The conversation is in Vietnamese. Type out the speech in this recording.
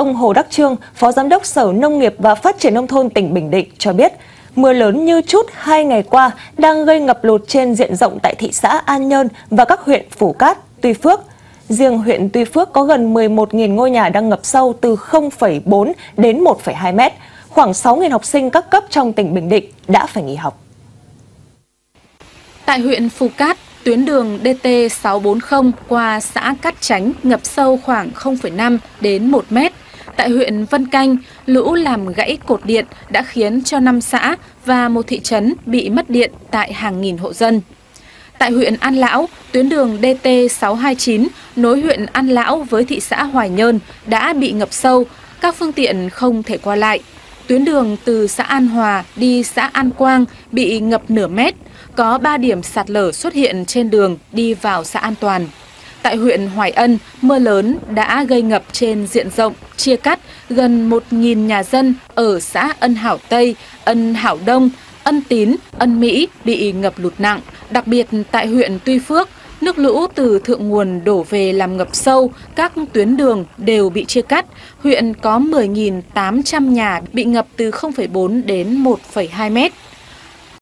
Ông Hồ Đắc Trương, Phó Giám đốc Sở Nông nghiệp và Phát triển Nông thôn tỉnh Bình Định cho biết, mưa lớn như chút hai ngày qua đang gây ngập lụt trên diện rộng tại thị xã An Nhơn và các huyện Phủ Cát, Tuy Phước. Riêng huyện Tuy Phước có gần 11.000 ngôi nhà đang ngập sâu từ 0,4 đến 1,2 mét. Khoảng 6.000 học sinh các cấp trong tỉnh Bình Định đã phải nghỉ học. Tại huyện Phù Cát, tuyến đường DT640 qua xã Cát Chánh ngập sâu khoảng 0,5 đến 1 mét. Tại huyện Vân Canh, lũ làm gãy cột điện đã khiến cho 5 xã và một thị trấn bị mất điện tại hàng nghìn hộ dân. Tại huyện An Lão, tuyến đường DT629 nối huyện An Lão với thị xã Hoài Nhơn đã bị ngập sâu, các phương tiện không thể qua lại. Tuyến đường từ xã An Hòa đi xã An Quang bị ngập nửa mét, có 3 điểm sạt lở xuất hiện trên đường đi vào xã An Toàn. Tại huyện Hoài Ân, mưa lớn đã gây ngập trên diện rộng, chia cắt gần 1.000 nhà dân ở xã Ân Hảo Tây, Ân Hảo Đông, Ân Tín, Ân Mỹ bị ngập lụt nặng. Đặc biệt tại huyện Tuy Phước, nước lũ từ thượng nguồn đổ về làm ngập sâu, các tuyến đường đều bị chia cắt. Huyện có 10.800 nhà bị ngập từ 0,4 đến 1,2 mét.